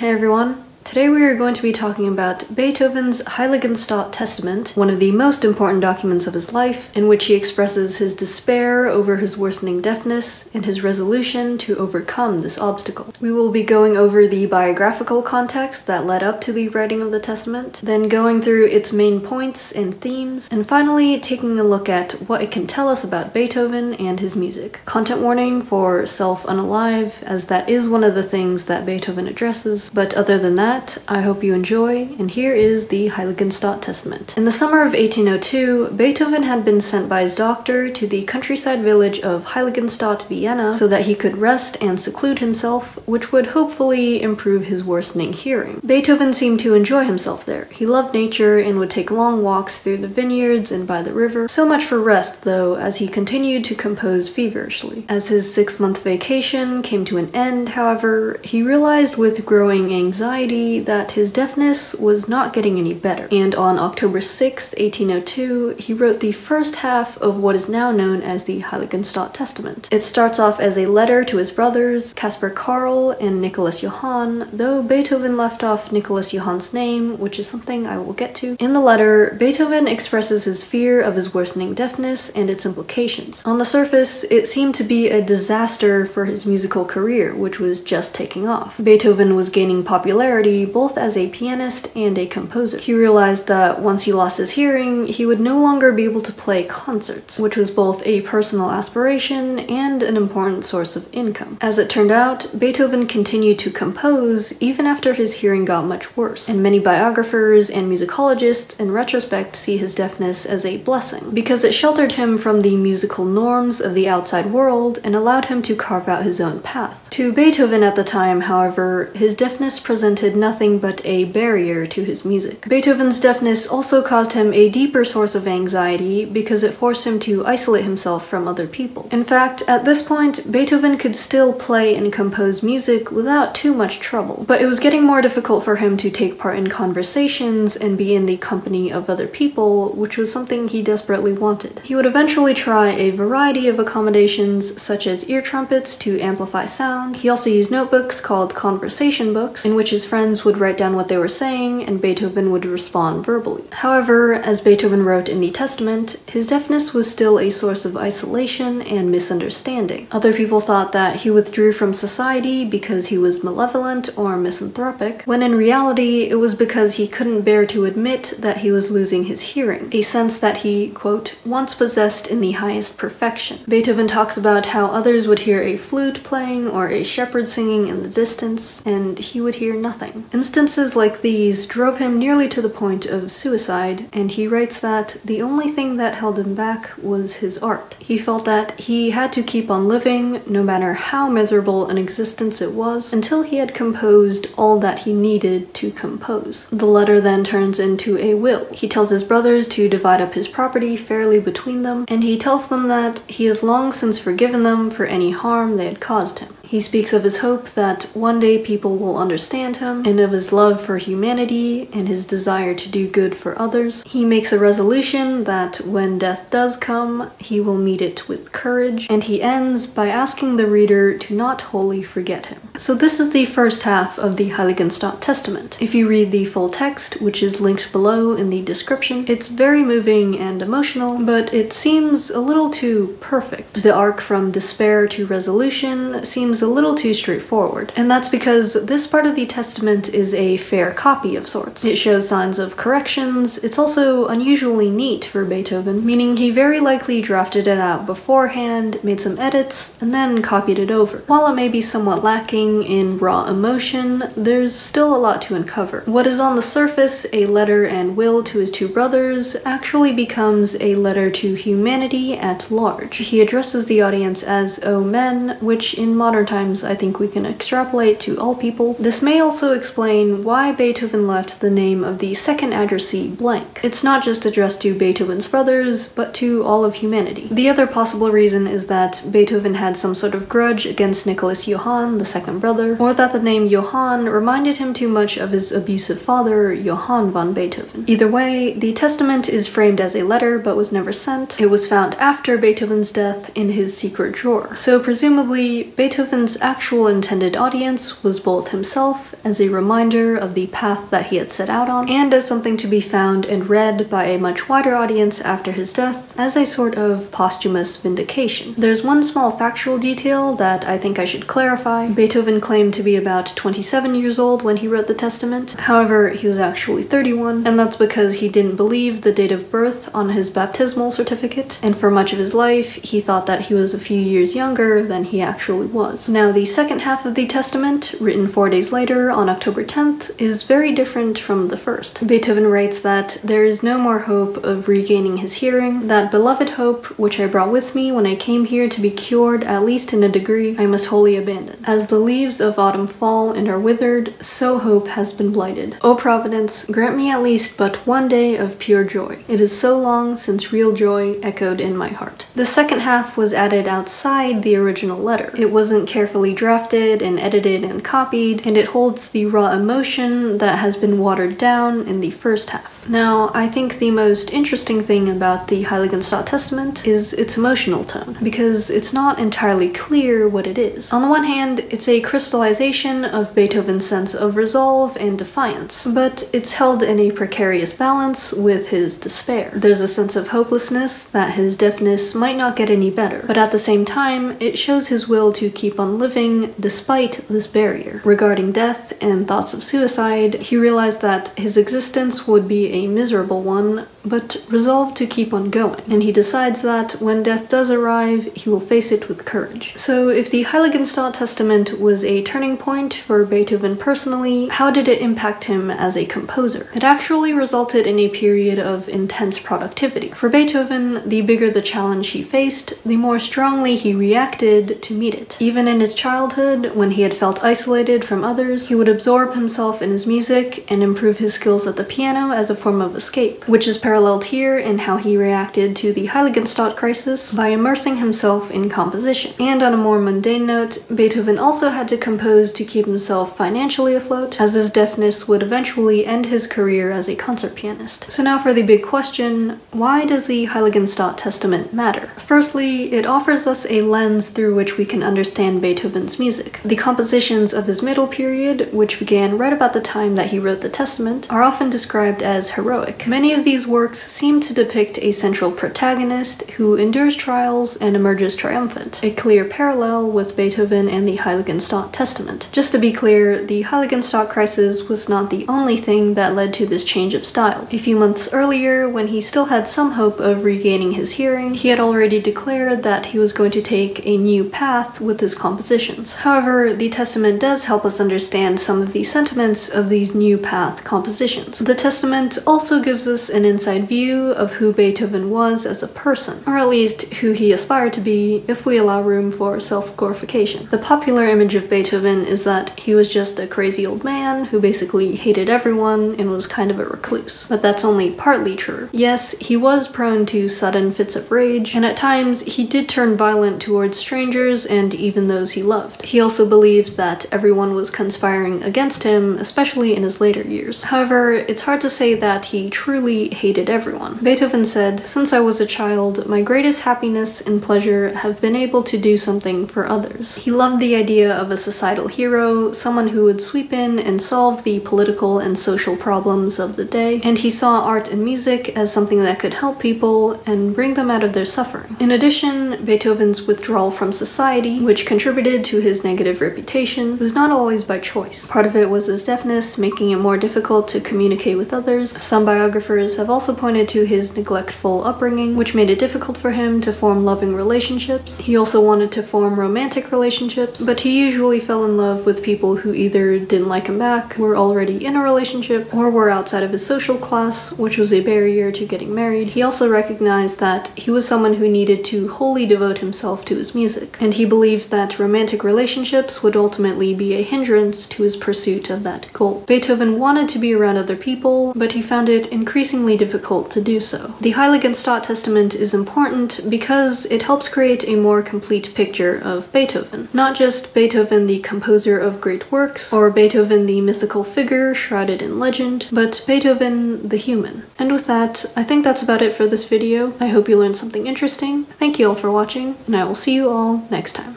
Hey everyone, Today we are going to be talking about Beethoven's Heiligenstadt Testament, one of the most important documents of his life, in which he expresses his despair over his worsening deafness and his resolution to overcome this obstacle. We will be going over the biographical context that led up to the writing of the Testament, then going through its main points and themes, and finally taking a look at what it can tell us about Beethoven and his music. Content warning for self-unalive, as that is one of the things that Beethoven addresses, but other than that, that, I hope you enjoy, and here is the Heiligenstadt Testament. In the summer of 1802, Beethoven had been sent by his doctor to the countryside village of Heiligenstadt, Vienna, so that he could rest and seclude himself, which would hopefully improve his worsening hearing. Beethoven seemed to enjoy himself there. He loved nature and would take long walks through the vineyards and by the river. So much for rest, though, as he continued to compose feverishly. As his six-month vacation came to an end, however, he realized with growing anxiety that his deafness was not getting any better, and on October 6, 1802, he wrote the first half of what is now known as the Heiligenstadt Testament. It starts off as a letter to his brothers, Caspar Karl and Nicholas Johann, though Beethoven left off Nicholas Johann's name, which is something I will get to. In the letter, Beethoven expresses his fear of his worsening deafness and its implications. On the surface, it seemed to be a disaster for his musical career, which was just taking off. Beethoven was gaining popularity both as a pianist and a composer. He realized that once he lost his hearing, he would no longer be able to play concerts, which was both a personal aspiration and an important source of income. As it turned out, Beethoven continued to compose even after his hearing got much worse, and many biographers and musicologists in retrospect see his deafness as a blessing, because it sheltered him from the musical norms of the outside world and allowed him to carve out his own path. To Beethoven at the time, however, his deafness presented nothing but a barrier to his music. Beethoven's deafness also caused him a deeper source of anxiety because it forced him to isolate himself from other people. In fact, at this point, Beethoven could still play and compose music without too much trouble, but it was getting more difficult for him to take part in conversations and be in the company of other people, which was something he desperately wanted. He would eventually try a variety of accommodations, such as ear trumpets to amplify sound. He also used notebooks called conversation books, in which his friends would write down what they were saying, and Beethoven would respond verbally. However, as Beethoven wrote in the Testament, his deafness was still a source of isolation and misunderstanding. Other people thought that he withdrew from society because he was malevolent or misanthropic, when in reality it was because he couldn't bear to admit that he was losing his hearing, a sense that he, quote, once possessed in the highest perfection. Beethoven talks about how others would hear a flute playing or a shepherd singing in the distance, and he would hear nothing. Instances like these drove him nearly to the point of suicide, and he writes that the only thing that held him back was his art. He felt that he had to keep on living, no matter how miserable an existence it was, until he had composed all that he needed to compose. The letter then turns into a will. He tells his brothers to divide up his property fairly between them, and he tells them that he has long since forgiven them for any harm they had caused him. He speaks of his hope that one day people will understand him and of his love for humanity and his desire to do good for others. He makes a resolution that when death does come, he will meet it with courage, and he ends by asking the reader to not wholly forget him. So this is the first half of the Heiligenstadt Testament. If you read the full text, which is linked below in the description, it's very moving and emotional, but it seems a little too perfect. The arc from despair to resolution seems a little too straightforward, and that's because this part of the Testament is a fair copy of sorts. It shows signs of corrections, it's also unusually neat for Beethoven, meaning he very likely drafted it out beforehand, made some edits, and then copied it over. While it may be somewhat lacking in raw emotion, there's still a lot to uncover. What is on the surface a letter and will to his two brothers actually becomes a letter to humanity at large. He addresses the audience as O men, which in modern times I think we can extrapolate to all people. This may also explain why Beethoven left the name of the second addressee blank. It's not just addressed to Beethoven's brothers, but to all of humanity. The other possible reason is that Beethoven had some sort of grudge against Nicholas Johann, the second brother, or that the name Johann reminded him too much of his abusive father, Johann von Beethoven. Either way, the testament is framed as a letter but was never sent. It was found after Beethoven's death in his secret drawer. So presumably, Beethoven Beethoven's actual intended audience was both himself, as a reminder of the path that he had set out on, and as something to be found and read by a much wider audience after his death as a sort of posthumous vindication. There's one small factual detail that I think I should clarify. Beethoven claimed to be about 27 years old when he wrote the Testament. However, he was actually 31, and that's because he didn't believe the date of birth on his baptismal certificate, and for much of his life, he thought that he was a few years younger than he actually was. Now, the second half of the Testament, written four days later on October 10th, is very different from the first. Beethoven writes that there is no more hope of regaining his hearing, that beloved hope which I brought with me when I came here to be cured, at least in a degree, I must wholly abandon. As the leaves of autumn fall and are withered, so hope has been blighted. O Providence, grant me at least but one day of pure joy. It is so long since real joy echoed in my heart. The second half was added outside the original letter. It wasn't carefully drafted and edited and copied, and it holds the raw emotion that has been watered down in the first half. Now, I think the most interesting thing about the Heiligenstadt Testament is its emotional tone, because it's not entirely clear what it is. On the one hand, it's a crystallization of Beethoven's sense of resolve and defiance, but it's held in a precarious balance with his despair. There's a sense of hopelessness that his deafness might not get any better, but at the same time, it shows his will to keep on living despite this barrier. Regarding death and thoughts of suicide, he realized that his existence would be a miserable one, but resolved to keep on going, and he decides that when death does arrive, he will face it with courage. So if the Heiligenstadt Testament was a turning point for Beethoven personally, how did it impact him as a composer? It actually resulted in a period of intense productivity. For Beethoven, the bigger the challenge he faced, the more strongly he reacted to meet it. Even in his childhood, when he had felt isolated from others, he would absorb himself in his music and improve his skills at the piano as a form of escape, which is paralleled here in how he reacted to the Heiligenstadt crisis by immersing himself in composition. And on a more mundane note, Beethoven also had to compose to keep himself financially afloat, as his deafness would eventually end his career as a concert pianist. So now for the big question, why does the Heiligenstadt Testament matter? Firstly, it offers us a lens through which we can understand Beethoven's music. The compositions of his middle period, which began right about the time that he wrote the Testament, are often described as heroic. Many of these works seem to depict a central protagonist who endures trials and emerges triumphant, a clear parallel with Beethoven and the Heiligenstadt Testament. Just to be clear, the Heiligenstadt crisis was not the only thing that led to this change of style. A few months earlier, when he still had some hope of regaining his hearing, he had already declared that he was going to take a new path with his compositions. However, the Testament does help us understand some of the sentiments of these new path compositions. The Testament also gives us an view of who Beethoven was as a person, or at least who he aspired to be if we allow room for self-glorification. The popular image of Beethoven is that he was just a crazy old man who basically hated everyone and was kind of a recluse. But that's only partly true. Yes, he was prone to sudden fits of rage, and at times he did turn violent towards strangers and even those he loved. He also believed that everyone was conspiring against him, especially in his later years. However, it's hard to say that he truly hated everyone. Beethoven said, Since I was a child, my greatest happiness and pleasure have been able to do something for others. He loved the idea of a societal hero, someone who would sweep in and solve the political and social problems of the day, and he saw art and music as something that could help people and bring them out of their suffering. In addition, Beethoven's withdrawal from society, which contributed to his negative reputation, was not always by choice. Part of it was his deafness, making it more difficult to communicate with others. Some biographers have also pointed to his neglectful upbringing, which made it difficult for him to form loving relationships. He also wanted to form romantic relationships, but he usually fell in love with people who either didn't like him back, were already in a relationship, or were outside of his social class, which was a barrier to getting married. He also recognized that he was someone who needed to wholly devote himself to his music, and he believed that romantic relationships would ultimately be a hindrance to his pursuit of that goal. Beethoven wanted to be around other people, but he found it increasingly difficult to do so. The Heiligenstadt Testament is important because it helps create a more complete picture of Beethoven. Not just Beethoven the composer of great works, or Beethoven the mythical figure shrouded in legend, but Beethoven the human. And with that, I think that's about it for this video. I hope you learned something interesting. Thank you all for watching, and I will see you all next time.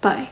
Bye.